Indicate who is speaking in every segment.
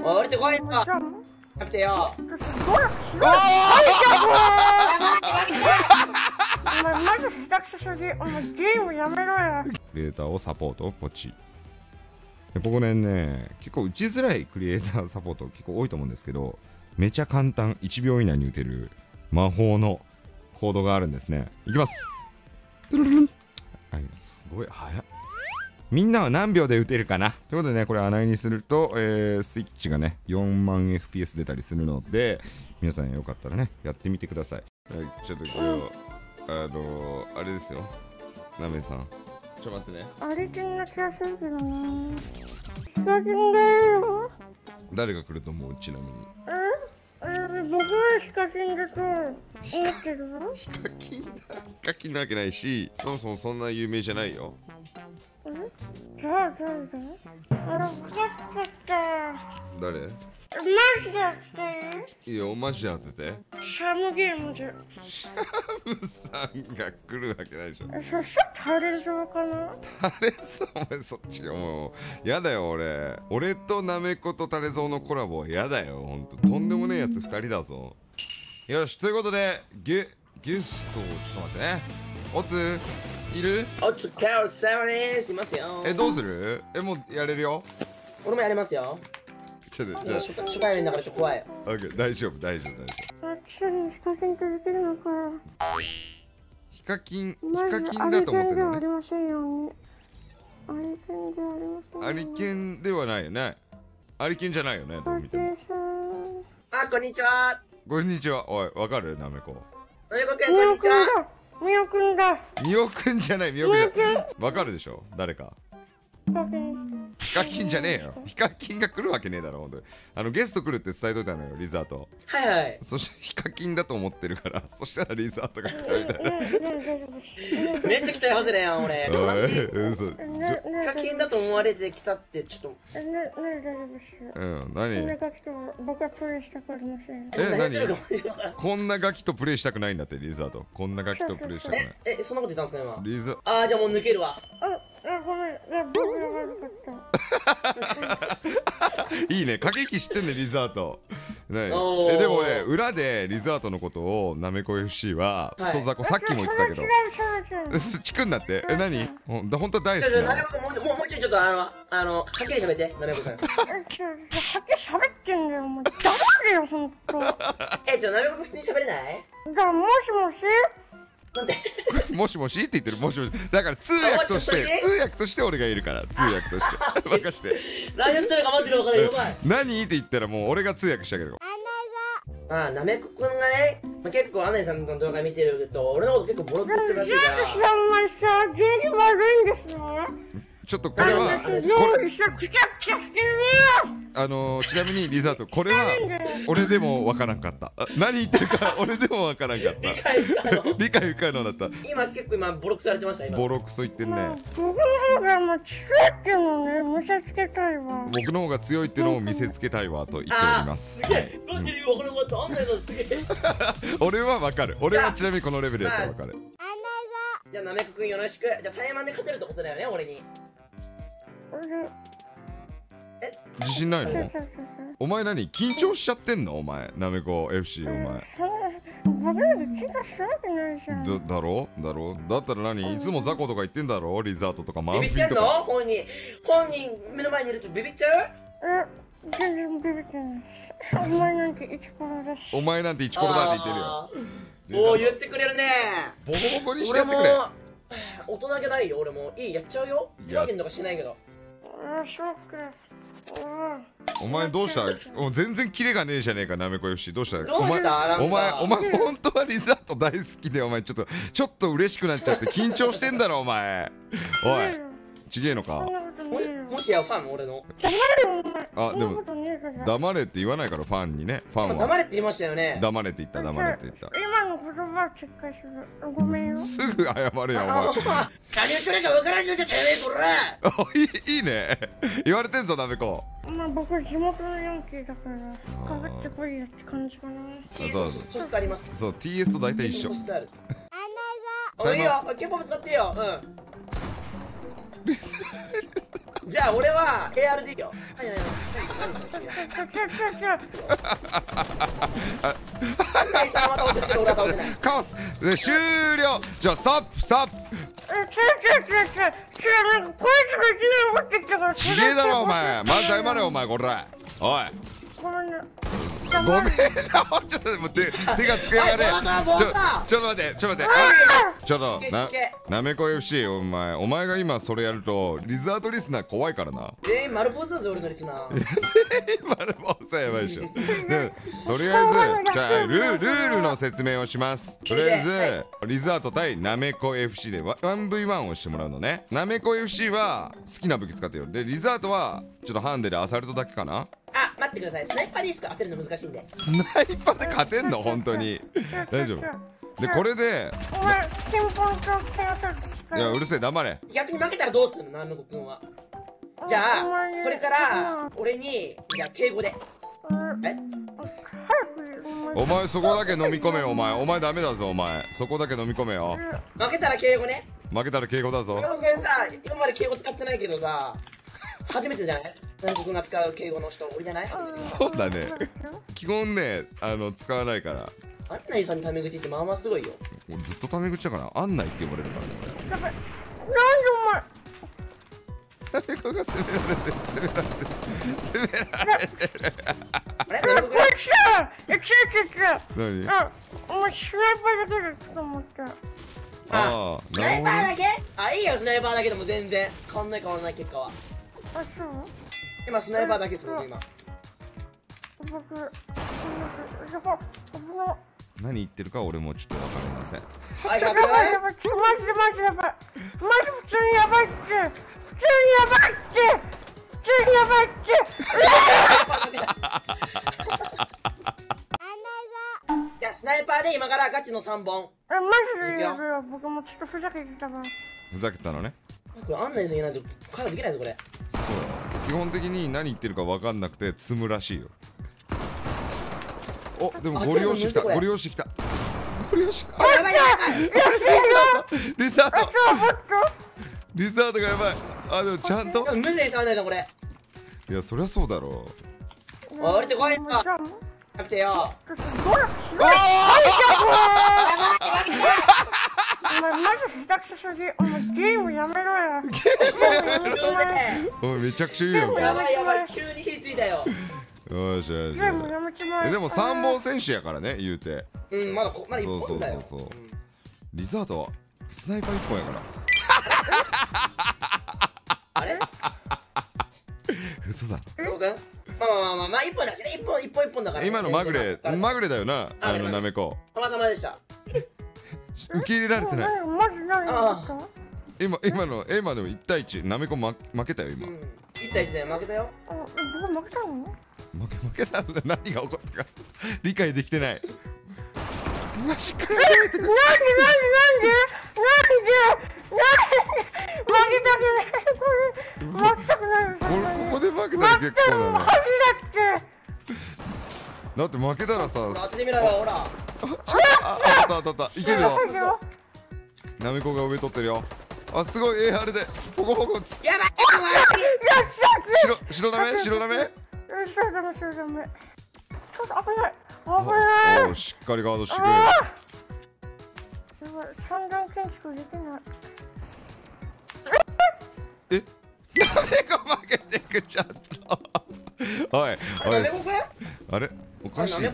Speaker 1: おい降りてこいよ。
Speaker 2: じゃあ
Speaker 1: 来てよ。
Speaker 2: ちょっと努力しろよお前マジ下手くそすぎお前ゲームやめろよ
Speaker 3: クリエイターをサポートポチでここねね結構打ちづらいクリエイターサポート結構多いと思うんですけどめちゃ簡単1秒以内に打てる魔法のコードがあるんですねいきますはいすごい早っみんなは何秒で打てるかな？ということでねこれ穴井にすると、えースイッチがね4万 FPS 出たりするので皆さんよかったらねやってみてください、はい、ちょっとこれをあのあれですよ。なめさん。ちょっと待ってね。
Speaker 2: あれ気な気がするけどな。ヒカキンだよ
Speaker 3: 誰が来ると思う？ちなみに。
Speaker 2: ええ僕はヒカキンだと思ってる。よ
Speaker 3: ヒカキンだ。ヒカキンなわけないしそもそもそんな有名じゃないよ
Speaker 2: 誰？マジでやっていい
Speaker 3: よマジで当てて。
Speaker 2: シャムゲームで
Speaker 3: シャムさんが来るわけないでしょ。
Speaker 2: えそしたらタレゾウかな？
Speaker 3: タレゾウお前そっちがもうやだよ俺。俺とナメコとタレゾウのコラボはやだよほんと。とんでもねえやつ2人だぞ。よしということでゲゲストちょっと待ってね。おついる？
Speaker 1: お疲れ様です。いますよ。
Speaker 3: えどうする？えもうやれるよ？
Speaker 1: 俺もやりますよ。
Speaker 3: ちょっとじゃ
Speaker 1: 初回初回の中でちょっと怖い
Speaker 3: オッケー。大丈夫大丈夫大丈夫。
Speaker 2: あっちにヒカキンとできるのかよ
Speaker 3: ヒカキンヒ
Speaker 2: マ
Speaker 3: カキンだと思ってるのね。
Speaker 2: りませんように。アリケンではありませんように。
Speaker 3: アリケンではないよね。アリケンじゃないよね。どう見ても。
Speaker 1: あこんにちは。
Speaker 3: こんにちは。おいわかる？ナメコ。
Speaker 1: のりこくん
Speaker 2: ミオくん
Speaker 1: こんにちは
Speaker 2: だミオくんだ。
Speaker 3: ミオくんじゃないミオくんじゃない。わかるでしょ？誰か。
Speaker 2: ヒカキン
Speaker 3: ヒカキンじゃねえよ。ヒカキンが来るわけねえだろほんとに。あのゲスト来るって伝えといたのよリザート。
Speaker 1: はいはい。
Speaker 3: そしてヒカキンだと思ってるから そしたらリザートが来たみたいな。
Speaker 2: ねねね大丈夫です
Speaker 1: めっちゃ期待外れやん俺
Speaker 3: お
Speaker 1: 悲しい
Speaker 3: い嘘
Speaker 2: ねねね
Speaker 1: 課金だと思われてきたってちょっ
Speaker 2: ねね大丈夫です
Speaker 3: うん
Speaker 2: こん
Speaker 3: 何
Speaker 2: なガキと僕はプレイしたくありません
Speaker 1: と
Speaker 3: え
Speaker 1: 何
Speaker 3: こんなガキとプレイしたくないんだってリザートこんなガキとプレイしたくない
Speaker 1: ええそんなこと言ったんですか今
Speaker 3: リザ
Speaker 1: あーじゃあもう抜けるわ
Speaker 2: あい
Speaker 3: いいね。駆け引き知ってんねリザート。えでもね裏でリザートのことをなめこ FC は
Speaker 1: はい。
Speaker 3: クソ雑魚さっきも言ってたけど。
Speaker 2: 違う違う違う違う
Speaker 3: すちくんだって。え何？ほん本当は大好き
Speaker 1: ちょっとな
Speaker 3: な
Speaker 1: めこくんもうもうもうちょいちょっとあのあのはっきり喋ってなめこくん。
Speaker 2: はっきり喋ってんだよもう。黙れよほんと
Speaker 1: えちょなめこ普通に喋れない？
Speaker 2: じゃあもしもし？
Speaker 3: もしもしって言ってるもしもし。だから通訳として通訳として俺がいるから通訳として。任して。
Speaker 1: 何やってるか待ってるのかなやばい
Speaker 3: 何って言ったらもう俺が通訳してあげる
Speaker 1: あーなめこくんがね、まあ、結構アナイさんの動画見てると俺のこと結構ボロクソってるらしい
Speaker 2: 全
Speaker 1: から。
Speaker 2: 部知らんまいさ悪いんですね。
Speaker 3: ちょっとこれは
Speaker 1: あの
Speaker 3: ーちなみにリザートこれは俺でもわからんかった。あ何言ってるか 俺でもわからんかった。
Speaker 1: 理解あの
Speaker 3: 理解不可能だった。
Speaker 1: 今結構今ボロクソされてました今。
Speaker 3: ボロクソ言ってんね。
Speaker 2: 僕の方がもう強いっていうのをね見せつけたいわ。
Speaker 3: 僕の方が強いってのを見せつけたいわと言っております。
Speaker 1: すげえ。
Speaker 3: 俺はわかる。俺はちなみにこのレベルだったらわかる。
Speaker 1: じゃあなめこくんよろしく。じゃあタイマンで勝てるってことだよね俺に
Speaker 3: 自信ないの？お前何？緊張しちゃってんの？お前なめこ FC お前。だだろ？だろ？だったら何？いつも雑魚とか言ってんだろ？リザートとかマン
Speaker 1: ビビってんの
Speaker 3: フィーとか。
Speaker 1: 本人本人目の前にいるとビビっちゃう？
Speaker 2: え全然ビビってない。お前なんて一からだし。
Speaker 3: お前なんてイチコロだって言ってるよ。
Speaker 1: おお言ってくれるね。
Speaker 3: ボコボコにしてやってくれ。
Speaker 1: 大人げないよ。俺もいいやっちゃうよ。
Speaker 3: や
Speaker 1: 手加減とかしないけど。
Speaker 2: あそうか。うん
Speaker 3: お前どうした？もう全然キレがねえじゃねえかなめこ FC どうした？
Speaker 1: どうした？
Speaker 3: お前お前お前本当はリザート大好きでお前ちょっとちょっと嬉しくなっちゃって緊張してんだろお前。おいちげえのか？
Speaker 1: もしやファン俺の。
Speaker 3: あでも黙れって言わないからファンにね。ファンは。
Speaker 1: 今黙れって言いましたよね。
Speaker 3: 黙れって言った黙れって言った。
Speaker 2: 今の言葉するごめんよ。
Speaker 3: すぐ謝れよお前。
Speaker 1: 何言ってるか分からんのじゃてめえこら。
Speaker 3: あ いいね。言われてんぞなめこ。
Speaker 2: まあ僕地元のヤンキーだからかかってこいやって感じかな。
Speaker 1: そう
Speaker 3: そう
Speaker 1: そしてあります。
Speaker 3: そう TS と大体一緒。
Speaker 1: そしてあいいよ。ケポブ使ってよ。うんじゃあ俺は KRD よはいはいはい
Speaker 3: カオス終了じゃあストップストップちげえだろお前まず謝れお前こらおい
Speaker 2: ごめん
Speaker 3: な ちょっと待って手がつけやがれちょちょっと待ってちょっと待って。あちょっとななめこ FC お前お前が今それやるとリザードリスナー怖いからな
Speaker 1: 全員丸坊主だぜ俺のリスナー
Speaker 3: 今のもさやばいでしょでとりあえずじゃあルールールの説明をしますとりあえずリザート対なめこ FC で 1v1 をしてもらうのねなめこ FC は好きな武器使ってよでリザートはちょっとハンデでアサルトだけかな？
Speaker 1: あ待ってください。スナイパーでいいですか当てるの難しいんで。
Speaker 3: スナイパーで勝てんの？本当に。大丈夫？でこれで
Speaker 2: お前ピンポンと手当たる。
Speaker 3: いやうるせえ黙れ。
Speaker 1: 逆に負けたらどうするの？ナメコくんは。じゃあこれから俺にじゃあ敬語で。え？
Speaker 3: お前そこだけ飲み込めよお前。お前ダメだぞお前。そこだけ飲み込めよ。
Speaker 1: 負けたら敬語ね。
Speaker 3: 負けたら敬語だぞ。
Speaker 1: 今まで敬語使ってないけどさ初めてじゃない？ナメコくんが使う敬語の人俺じゃない？
Speaker 3: そうだね。基本ねあの使わないから。
Speaker 1: あんないさんにタメ口ってまあまあすごいよ。
Speaker 3: もうずっとタメ口だからあんないって呼ばれるからね
Speaker 2: な？んで
Speaker 3: 俺タメ語が責められてる責められてる責められて何？
Speaker 2: うんお前スナイパーだけ？だと思った
Speaker 3: ああ
Speaker 1: スナイパーだけ？あいいよスナイパーだけでも全然。変わんない変わんない結果は
Speaker 2: あそう？
Speaker 1: 今スナイパーだけです僕今
Speaker 2: 僕僕僕の。
Speaker 3: 何言ってるか俺もちょっとわかりません。
Speaker 1: はい
Speaker 2: やばいや
Speaker 1: 100
Speaker 2: ばいマジでマジでやばいマジ普通にやばいって普通にやばいって普通にやばいって
Speaker 1: いやスナイパーで今からガチの3本。
Speaker 2: えマジでやばいわ僕も。ちょっとふざけてたわ
Speaker 3: ふざけたのね。
Speaker 1: これあんないさんいないとカードできないぞこれ
Speaker 3: 基本的に何言ってるかわかんなくて積むらしいよ。おでも
Speaker 1: あ
Speaker 3: ご利用してきた。
Speaker 1: でも
Speaker 3: ご利用してきた。ご利用してきた
Speaker 1: あやばいやばい
Speaker 3: リザードリザードがやばい。あでもちゃんと？
Speaker 1: 無理に使わないぞこれ。
Speaker 3: いやそりゃそうだろう。
Speaker 1: 降りてこいよ。なくてよ。
Speaker 2: ちょっとどうやお前マジ下手くそすぎお前ゲームやめろよ。ゲームやめ
Speaker 3: ちゃくちゃ言うやん。
Speaker 1: やばいやばい急に火ついたよ。
Speaker 3: よしよし
Speaker 2: ゲームやめてまえ
Speaker 3: えでも3本選手やからね言うて。
Speaker 1: うんまだこまだ1本だよ。
Speaker 3: そうそうそうそう。ん。リザードはスナイパー1本やから。
Speaker 1: あれ？
Speaker 3: 嘘だ。
Speaker 1: どうくんまあまあまあまあまあ1本だしね。1本1本1本だから。
Speaker 3: 今のまぐれ
Speaker 1: た
Speaker 3: まぐれだよな。あの
Speaker 1: あ
Speaker 3: なめこ
Speaker 1: またまでした
Speaker 3: 受け入れられてない。
Speaker 2: マジ何ですか
Speaker 3: 今今のえ今でも1対1なめこ負負けたよ今。
Speaker 1: うん。1対1で負けたよ。
Speaker 2: あ僕負けたの？
Speaker 3: 負け負けたんだ。何が起こったか。理解できてない。うわしっかり
Speaker 2: なんでなんでなんで。なんで。なんで負けたくない。これ負けたくない。
Speaker 3: これここで負けたら結構だね。
Speaker 2: マジだって。
Speaker 3: だって負けたらさ
Speaker 1: 当ててみろよほら
Speaker 3: ああ当たった当たった。いけるよ。なめこが上取ってるよ。あすごい AR で。ポコポコつ。
Speaker 1: やばい
Speaker 3: 白白ダメ？白ダメ？
Speaker 2: そうダメそうダメ。ちょっと危ない危ない。
Speaker 3: おおしっかりガードしてくれ。
Speaker 2: あー。すごい三段建築できない。
Speaker 3: え？なめこ負けてくちゃった？おいおいあれ？おかしいね。
Speaker 1: あ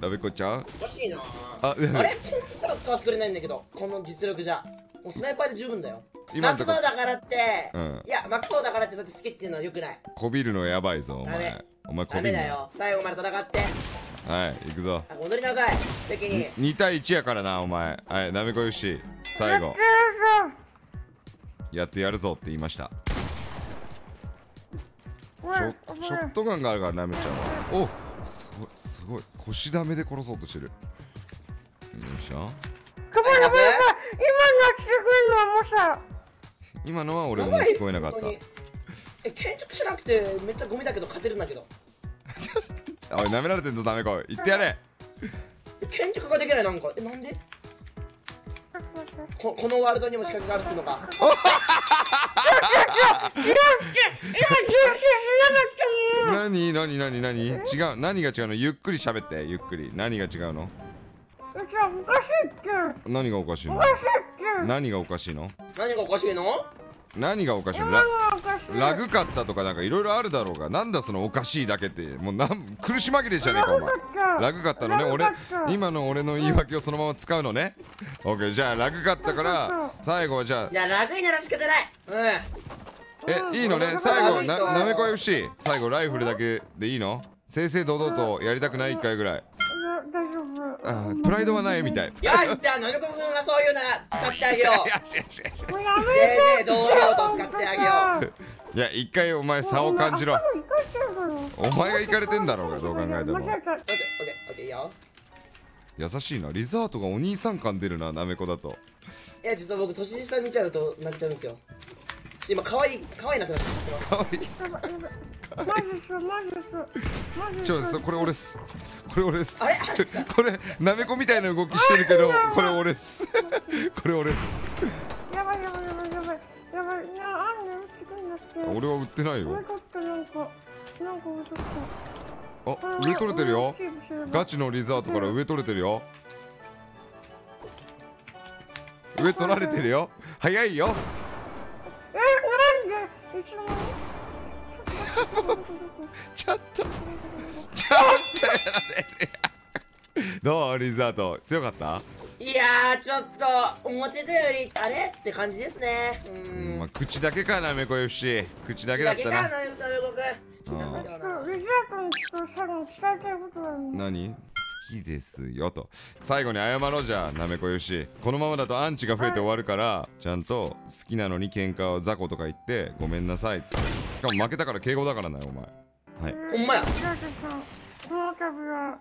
Speaker 1: なめこ
Speaker 3: ちゃん？
Speaker 1: おかしいな。
Speaker 3: あ
Speaker 1: れこん使わせてくれないんだけどこの実力じゃもうスナイパーで十分だよ。
Speaker 3: 今
Speaker 1: マクソーだからって、
Speaker 3: うん。
Speaker 1: いやマクソーだからってそうやって好きっていうのはよくない。
Speaker 3: こびるのやばいぞお前。お前こ
Speaker 1: ダ
Speaker 3: びんな
Speaker 1: メだよ。最後まで戦って。
Speaker 3: はい行くぞ。
Speaker 1: あ戻りなさい。敵に。
Speaker 3: 2対1やからなお前。はいなめこよし。最後。やってやるぞって言いました。ショショットガンがあるからなめちゃんはおすごいすごい。腰ダメで殺そうとしてる。よいしょ。
Speaker 2: ごめんごめん今のやってくれるのはもうさ
Speaker 3: 今のは俺も聞こえなかった。
Speaker 1: え建築しなくてめっちゃゴミだけど勝てるんだけど。
Speaker 3: おい舐められてんぞダメこ言ってやれ。
Speaker 1: え建築ができないなんか。えなんで？ここのワールドにも仕掛けがあるっていうのか
Speaker 3: 何何何何？違う。何が違うの？ゆっくり喋って。ゆっくり。何が違うの？
Speaker 2: じゃあおかしいって。
Speaker 3: 何がおかしいの？何がおかしいの？
Speaker 1: 何がおかしいの？
Speaker 3: 何がおかしいの？
Speaker 2: 今
Speaker 3: ラグかったとかなんかいろいろあるだろうが。なんだそのおかしいだけって。もうなん苦し紛れじゃねえかお前。ラグかった。のね？俺今の俺の言い訳をそのまま使うのね。オッケー。じゃあラグかったから最後はじゃあ
Speaker 1: いや楽にならつけてない。うん
Speaker 3: えいいのね。
Speaker 2: うん
Speaker 3: 最後
Speaker 1: うん
Speaker 3: ななめこ FC 最後ライフルだけでいいの？正々堂々とやりたくない1回ぐらい。
Speaker 2: 大丈夫。
Speaker 3: あープライドはないみたい。
Speaker 1: よしじゃあのりこくんがそういうなら使ってあげよう。
Speaker 3: よしよしよし
Speaker 2: もうや。めて
Speaker 1: でで堂々と使ってあげよ
Speaker 3: いや一回お前差を感じろ。お前が行かれてんだろうがどう考えても。優しいな。リザートがお兄さん感出るななめこだと。
Speaker 1: いやちょっと僕年下見ちゃうとなっちゃうんですよ今可愛い可愛いなってなってます
Speaker 3: ちょそこれ俺っす。これ俺っす。
Speaker 1: あれ？
Speaker 3: これなめこみたいな動きしてるけどこれ俺っす。これ俺っす。
Speaker 2: やばいやばいやばいやばい。やばいいやあんねうちくんだって
Speaker 3: 俺は売ってないよ
Speaker 2: なんかなんか上取った
Speaker 3: あ上取れてるよガチのリザートから上取れてるよ上取られてるよ早いよちょっと。ちょっとやられるどう？リザート。強かった？
Speaker 1: いやーちょっと思ってたよりあれって感じですね。う
Speaker 3: うん
Speaker 1: ん
Speaker 3: まあ口だけかなめこ FC 口だけだったな。
Speaker 1: だけかなのりこ
Speaker 3: 何？好きですよと。最後に謝ろうじゃあなめこ FC このままだとアンチが増えて終わるからちゃんと好きなのに喧嘩を雑魚とか言ってごめんなさいっつって。しかも負けたから敬語だからなよお前。はい。
Speaker 1: ほんまや
Speaker 2: この度は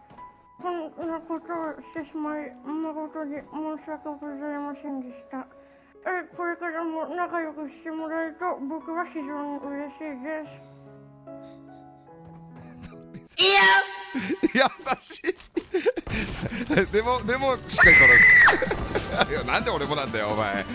Speaker 2: こんなことをしてしまい誠に申し訳ございませんでした。えこれからも仲良くしてもらえると僕は非常に嬉しいです
Speaker 3: 優しい。でもでもしっかり殺す なんで俺もなんだよお前